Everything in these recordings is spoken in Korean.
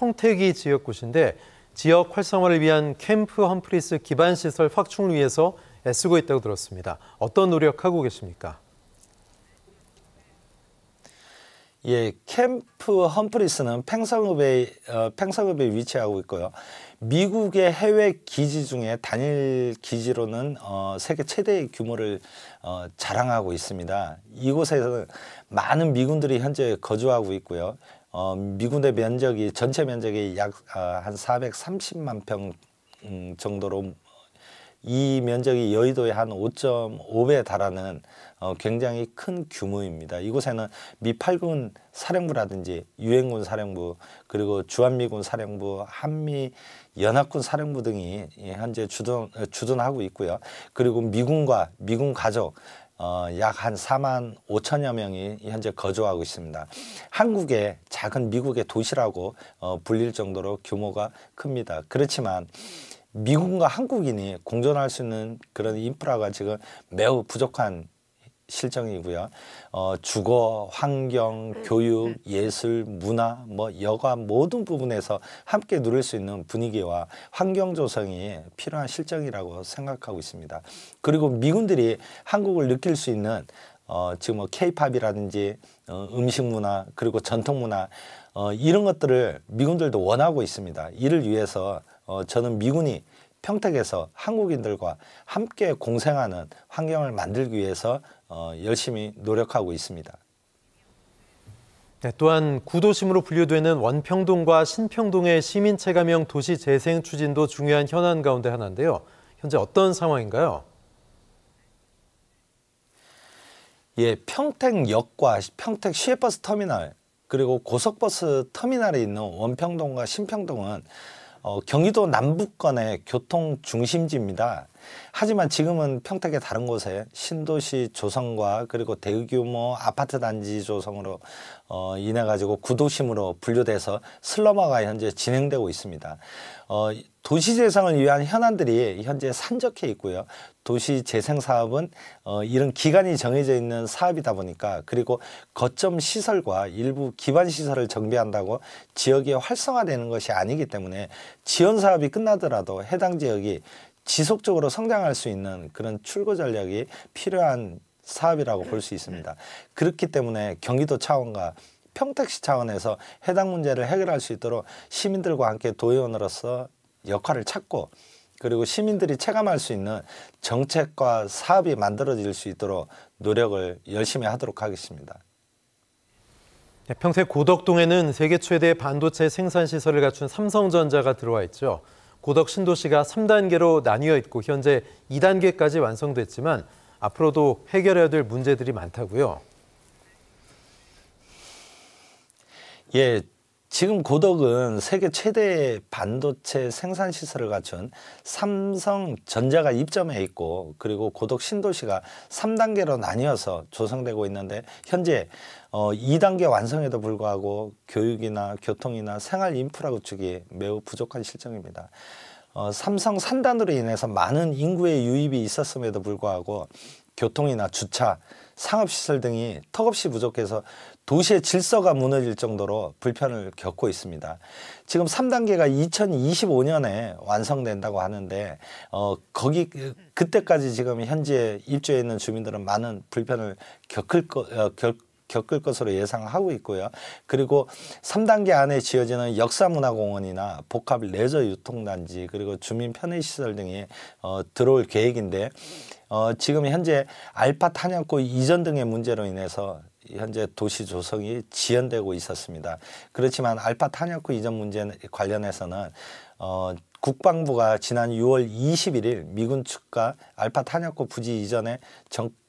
평택이 지역구신데 지역 활성화를 위한 캠프 험프리스 기반 시설 확충을 위해서 애쓰고 있다고 들었습니다. 어떤 노력하고 계십니까? 예, 캠프 험프리스는 팽성읍에 어, 팽성읍에 위치하고 있고요. 미국의 해외 기지 중에 단일 기지로는 어, 세계 최대의 규모를 어, 자랑하고 있습니다. 이곳에서 많은 미군들이 현재 거주하고 있고요. 어, 미군의 면적이 전체 면적이 약한 어, 430만 평 음, 정도로 이 면적이 여의도의 한 5.5배에 달하는 어, 굉장히 큰 규모입니다. 이곳에는 미 8군 사령부라든지 유엔군 사령부 그리고 주한미군 사령부 한미 연합군 사령부 등이 현재 주둔, 주둔하고 있고요. 그리고 미군과 미군 가족 어, 약 한 4만 5천여 명이 현재 거주하고 있습니다. 한국의 작은 미국의 도시라고 어, 불릴 정도로 규모가 큽니다. 그렇지만 미국과 한국인이 공존할 수 있는 그런 인프라가 지금 매우 부족한 실정이고요. 어, 주거, 환경, 교육, 예술, 문화, 뭐 여가 모든 부분에서 함께 누릴 수 있는 분위기와 환경 조성이 필요한 실정이라고 생각하고 있습니다. 그리고 미군들이 한국을 느낄 수 있는 어, 지금 뭐 케이팝이라든지 어, 음식 문화 그리고 전통 문화 어, 이런 것들을 미군들도 원하고 있습니다. 이를 위해서 어, 저는 미군이 평택에서 한국인들과 함께 공생하는 환경을 만들기 위해서 어, 열심히 노력하고 있습니다. 네, 또한 구도심으로 분류되는 원평동과 신평동의 시민체감형 도시 재생 추진도 중요한 현안 가운데 하나인데요. 현재 어떤 상황인가요? 예, 평택역과 평택 시외버스 터미널 그리고 고속버스 터미널에 있는 원평동과 신평동은 어, 경기도 남부권의 교통 중심지입니다. 하지만 지금은 평택의 다른 곳에 신도시 조성과 그리고 대규모 아파트 단지 조성으로 어, 인해 가지고 구도심으로 분류돼서 슬럼화가 현재 진행되고 있습니다. 어, 도시 재생을 위한 현안들이 현재 산적해 있고요. 도시 재생 사업은 어, 이런 기간이 정해져 있는 사업이다 보니까 그리고 거점 시설과 일부 기반 시설을 정비한다고 지역이 활성화되는 것이 아니기 때문에 지원 사업이 끝나더라도 해당 지역이 지속적으로 성장할 수 있는 그런 출구 전략이 필요한 사업이라고 볼 수 있습니다. 그렇기 때문에 경기도 차원과 평택시 차원에서 해당 문제를 해결할 수 있도록 시민들과 함께 도의원으로서 역할을 찾고 그리고 시민들이 체감할 수 있는 정책과 사업이 만들어질 수 있도록 노력을 열심히 하도록 하겠습니다. 네, 평택 고덕동에는 세계 최대 반도체 생산 시설을 갖춘 삼성전자가 들어와 있죠. 고덕 신도시가 3단계로 나뉘어 있고 현재 2단계까지 완성됐지만 앞으로도 해결해야 될 문제들이 많다고요. 예, 지금 고덕은 세계 최대 반도체 생산 시설을 갖춘 삼성전자가 입점해 있고 그리고 고덕 신도시가 3단계로 나뉘어서 조성되고 있는데 현재 어 2단계 완성에도 불구하고 교육이나 교통이나 생활 인프라 구축이 매우 부족한 실정입니다. 어 삼성 산단으로 인해서 많은 인구의 유입이 있었음에도 불구하고 교통이나 주차, 상업시설 등이 턱없이 부족해서 도시의 질서가 무너질 정도로 불편을 겪고 있습니다. 지금 3단계가 2025년에 완성된다고 하는데 어 거기 그, 그때까지 지금 현재 입주해 있는 주민들은 많은 불편을 겪을 거 어, 겪, 겪을 것으로 예상하고 있고요. 그리고 3단계 안에 지어지는 역사문화공원이나 복합 레저 유통단지 그리고 주민 편의시설 등이 어, 들어올 계획인데 어, 지금 현재 알파 탄약고 이전 등의 문제로 인해서 현재 도시 조성이 지연되고 있었습니다. 그렇지만 알파 탄약구 이전 문제 관련해서는 어, 국방부가 지난 6월 21일 미군 측과 알파 탄약고 부지 이전에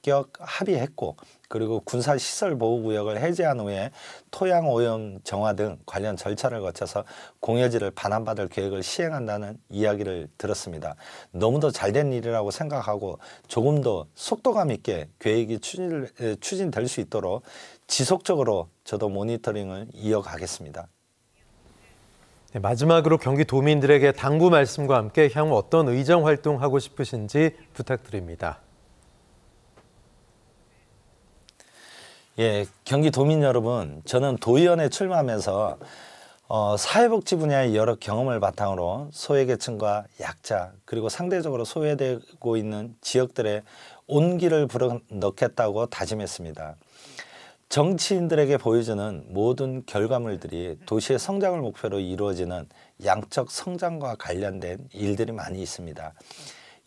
전격 합의했고 그리고 군사 시설 보호 구역을 해제한 후에 토양 오염 정화 등 관련 절차를 거쳐서 공여지를 반환받을 계획을 시행한다는 이야기를 들었습니다. 너무도 잘된 일이라고 생각하고 조금 더 속도감 있게 계획이 추진, 추진될 수 있도록 지속적으로 저도 모니터링을 이어가겠습니다. 네, 마지막으로 경기 도민들에게 당부 말씀과 함께 향후 어떤 의정 활동하고 싶으신지 부탁드립니다. 예, 경기 도민 여러분, 저는 도의원에 출마하면서 어, 사회복지 분야의 여러 경험을 바탕으로 소외계층과 약자 그리고 상대적으로 소외되고 있는 지역들의 온기를 불어넣겠다고 다짐했습니다. 정치인들에게 보여주는 모든 결과물들이 도시의 성장을 목표로 이루어지는 양적 성장과 관련된 일들이 많이 있습니다.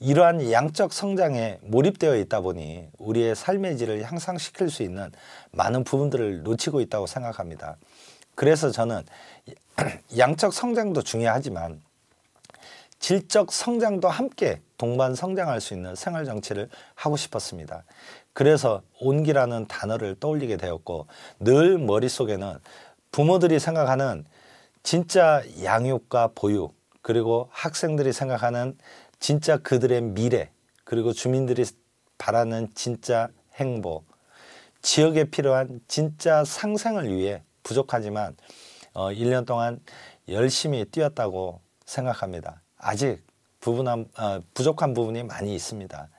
이러한 양적 성장에 몰입되어 있다 보니 우리의 삶의 질을 향상시킬 수 있는 많은 부분들을 놓치고 있다고 생각합니다. 그래서 저는 양적 성장도 중요하지만 질적 성장도 함께 동반 성장할 수 있는 생활 정치를 하고 싶었습니다. 그래서 온기라는 단어를 떠올리게 되었고 늘 머릿속에는 부모들이 생각하는 진짜 양육과 보육 그리고 학생들이 생각하는 진짜 그들의 미래 그리고 주민들이 바라는 진짜 행복 지역에 필요한 진짜 상생을 위해 부족하지만 어, 1년 동안 열심히 뛰었다고 생각합니다. 아직 부분한, 어, 부족한 부분이 많이 있습니다.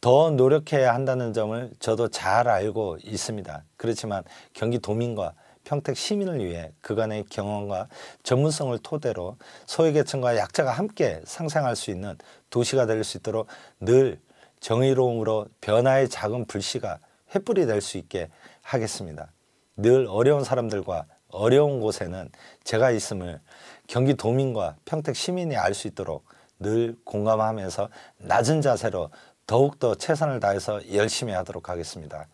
더 노력해야 한다는 점을 저도 잘 알고 있습니다. 그렇지만 경기도민과 평택 시민을 위해 그간의 경험과 전문성을 토대로 소외계층과 약자가 함께 상생할 수 있는 도시가 될 수 있도록 늘 정의로움으로 변화의 작은 불씨가 횃불이 될 수 있게 하겠습니다. 늘 어려운 사람들과 어려운 곳에는 제가 있음을 경기도민과 평택 시민이 알 수 있도록 늘 공감하면서 낮은 자세로 더욱더 최선을 다해서 열심히 하도록 하겠습니다.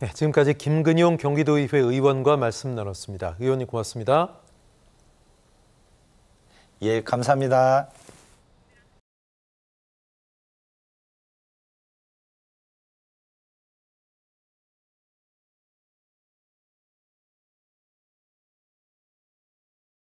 네, 지금까지 김근용 경기도의회 의원과 말씀 나눴습니다. 의원님 고맙습니다. 예, 감사합니다.